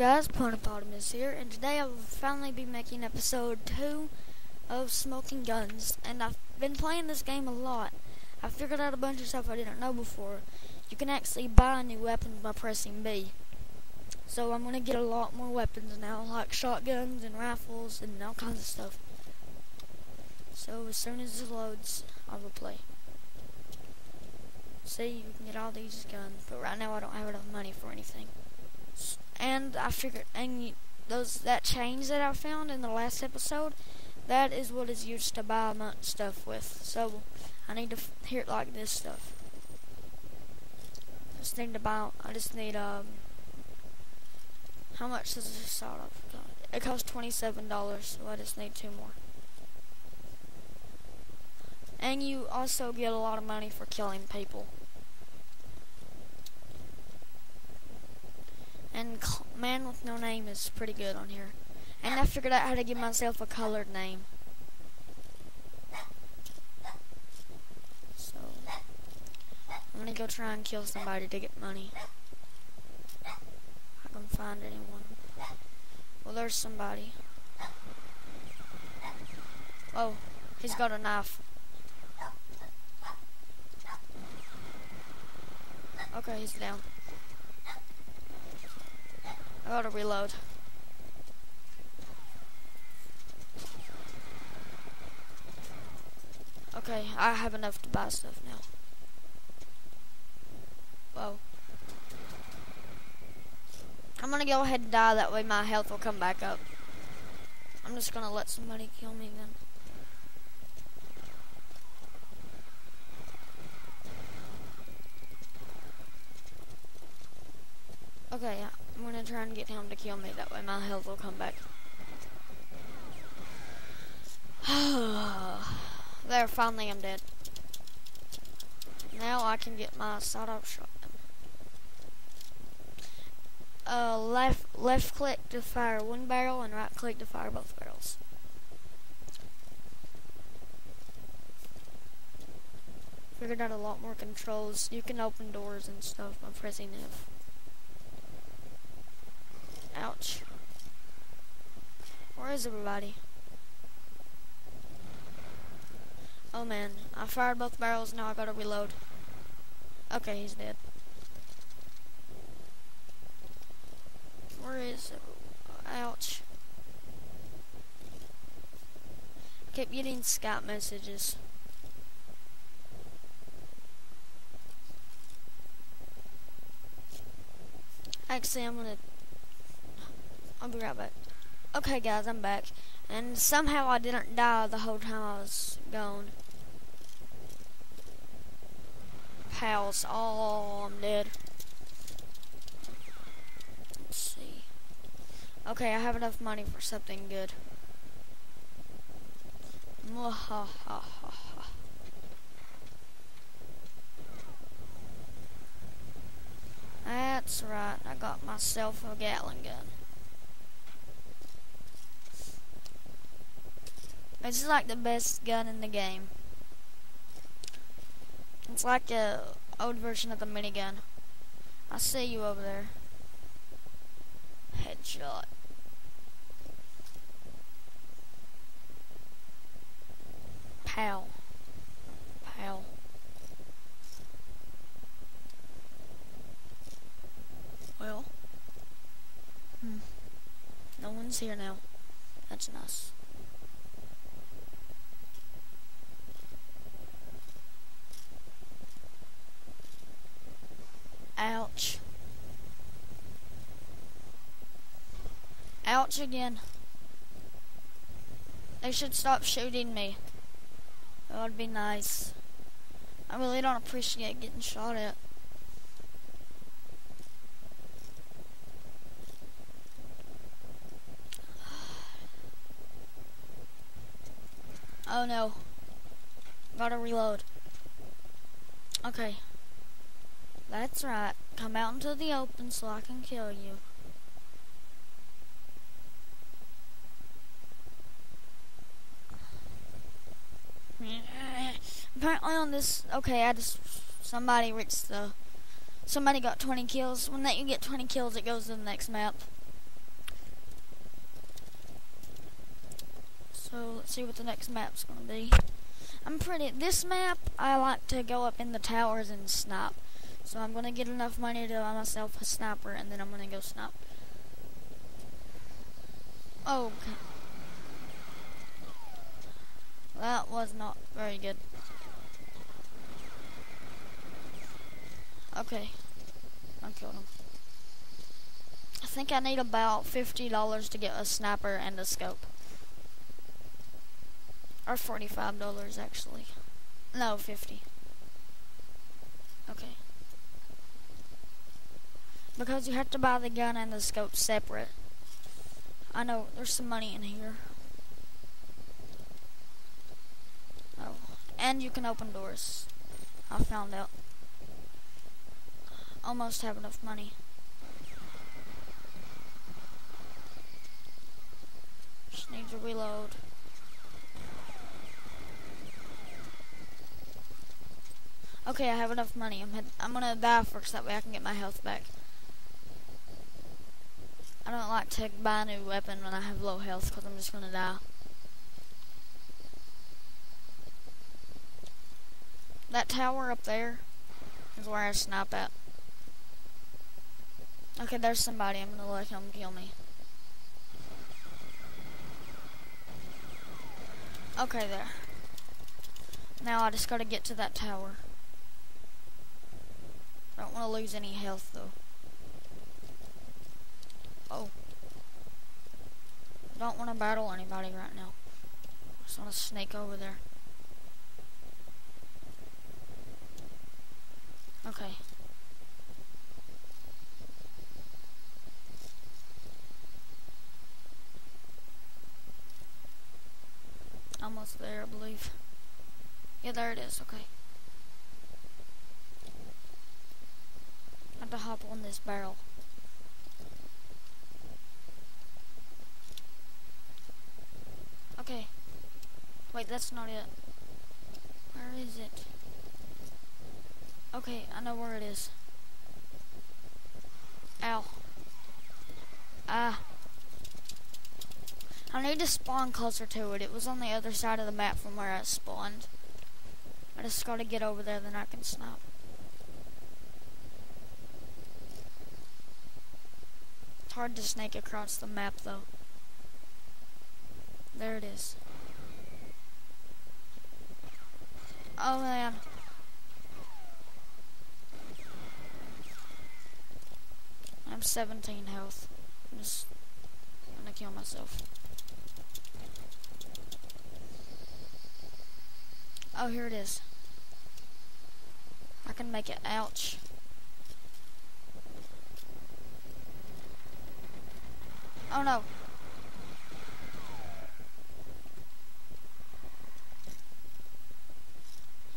guys, Ponypotamus here, and today I will finally be making episode 2 of Smoking Guns, and I've been playing this game a lot. I figured out a bunch of stuff I didn't know before. You can actually buy new weapons by pressing B. So I'm going to get a lot more weapons now, like shotguns and rifles and all kinds of stuff. So as soon as it loads, I will play. See, you can get all these guns, but right now I don't have enough money for anything and I figured, and those that change that I found in the last episode, that is what is used to buy my stuff with. So I need to hear it like this stuff. I Just need to buy. I just need um. How much does this start off? It costs twenty-seven dollars, so I just need two more. And you also get a lot of money for killing people. And Man with No Name is pretty good on here. And I figured out how to give myself a colored name. So, I'm gonna go try and kill somebody to get money. I can find anyone. Well, there's somebody. Oh, he's got a knife. Okay, he's down. I gotta reload. Okay, I have enough to buy stuff now. Whoa. I'm gonna go ahead and die, that way my health will come back up. I'm just gonna let somebody kill me then. Okay, yeah. I'm gonna try and get him to kill me, that way my health will come back. there, finally I'm dead. Now I can get my sawed-off shotgun. Uh, left left click to fire one barrel and right click to fire both barrels. Figured out a lot more controls. You can open doors and stuff by pressing F. Ouch. Where is everybody? Oh man, I fired both barrels, now I gotta reload. Okay, he's dead. Where is? Ouch. kept getting scout messages. Actually, I'm gonna I'll be right back. Okay, guys, I'm back. And somehow I didn't die the whole time I was gone. Pals. Oh, I'm dead. Let's see. Okay, I have enough money for something good. That's right, I got myself a Gatling gun. This is like the best gun in the game. It's like a old version of the minigun. I see you over there. Headshot. Pow. Pow. Well. Hmm. No one's here now. That's nice. Ouch. Again. They should stop shooting me. That would be nice. I really don't appreciate getting shot at. Oh no. Gotta reload. Okay. That's right. Come out into the open so I can kill you. Apparently on this, okay, I just, somebody reached the, somebody got 20 kills. When that you get 20 kills, it goes to the next map. So let's see what the next map's gonna be. I'm pretty, this map, I like to go up in the towers and snipe. So I'm gonna get enough money to buy myself a sniper and then I'm gonna go snipe. Okay. That was not very good. Okay. I killed him. I think I need about $50 to get a sniper and a scope. Or $45 actually. No, 50. Okay. Because you have to buy the gun and the scope separate. I know, there's some money in here. Oh, and you can open doors. I found out. Almost have enough money. Just need to reload. Okay, I have enough money. I'm I'm gonna die first, that way I can get my health back. I don't like to buy a new weapon when I have low health, because I'm just gonna die. That tower up there is where I snipe at. Okay, there's somebody. I'm gonna let him kill me. Okay, there. Now I just gotta get to that tower. I don't want to lose any health, though. Oh. Don't want to battle anybody right now. I Just want to snake over there. Okay. Almost there, I believe. Yeah, there it is. Okay. I have to hop on this barrel. Okay. Wait, that's not it. Where is it? Okay, I know where it is. Ow. Ah. I need to spawn closer to it. It was on the other side of the map from where I spawned. I just gotta get over there, then I can snipe. It's hard to snake across the map, though. There it is. Oh, man. I'm 17 health. I'm just gonna kill myself. Oh, here it is. I can make it. Ouch. Oh no.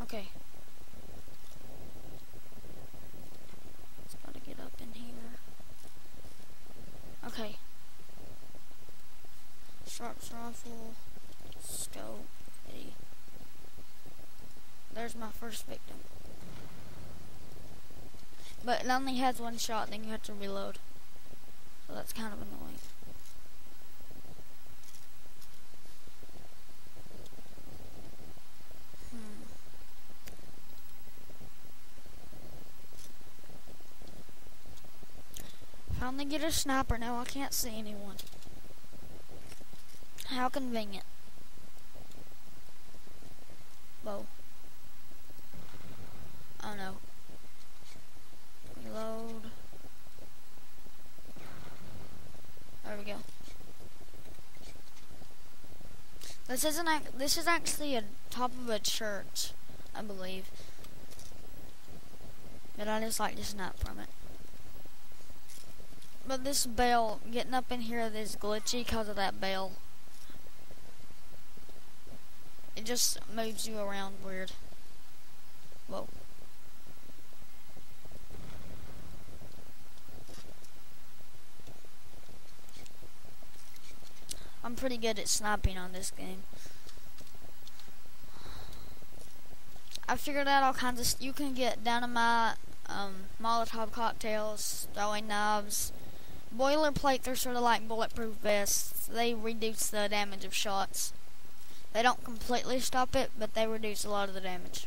Okay. Just gotta get up in here. Okay. Sharp's rifle. Scope. A. There's my first victim. But it only has one shot, then you have to reload. So that's kind of annoying. Hmm. Finally get a sniper now, I can't see anyone. How convenient. Whoa. No. Reload. There we go. This isn't. This is actually a top of a church, I believe. But I just like to snap from it. But this bell, getting up in here is glitchy because of that bell. It just moves you around weird. Whoa. I'm pretty good at sniping on this game. I figured out all kinds of. You can get dynamite, um, Molotov cocktails, throwing knives. Boilerplate, they're sort of like bulletproof vests. They reduce the damage of shots. They don't completely stop it, but they reduce a lot of the damage.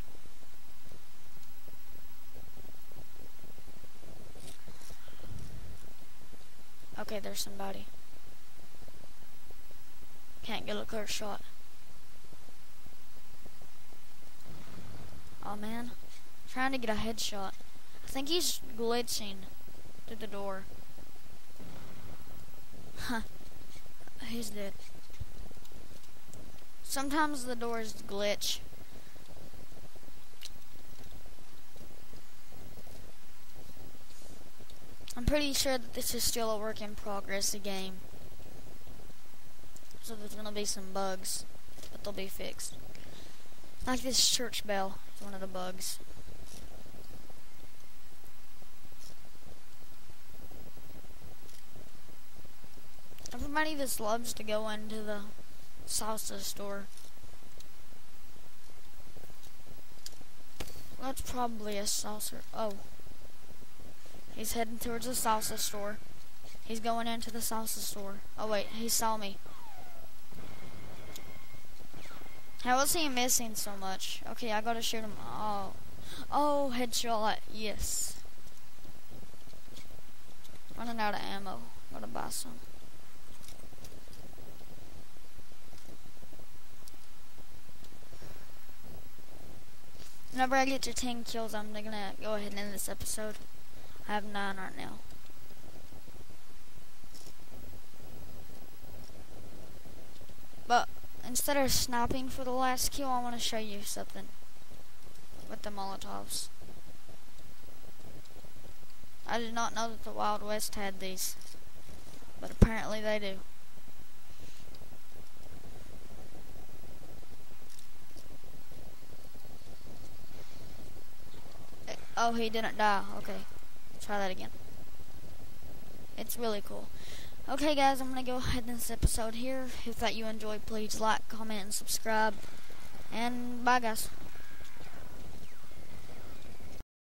Okay, there's somebody. Can't get a clear shot. Oh man. Trying to get a headshot. I think he's glitching through the door. Huh. He's dead. Sometimes the doors glitch. I'm pretty sure that this is still a work in progress, a game. So there's gonna be some bugs, but they'll be fixed. Like this church bell is one of the bugs. Everybody just loves to go into the salsa store. That's probably a salsa. Oh. He's heading towards the salsa store. He's going into the salsa store. Oh wait, he saw me. How was he missing so much? Okay, I gotta shoot him. Oh. Oh, headshot. Yes. Running out of ammo. Gotta buy some. Whenever I get to 10 kills, I'm gonna go ahead and end this episode. I have 9 right now. But instead of sniping for the last kill, I want to show you something with the Molotovs. I did not know that the Wild West had these, but apparently they do. Eh, oh, he didn't die. Okay. Try that again. It's really cool. Okay, guys, I'm to go ahead and this episode here. If that you enjoyed, please like, comment, and subscribe. And bye, guys.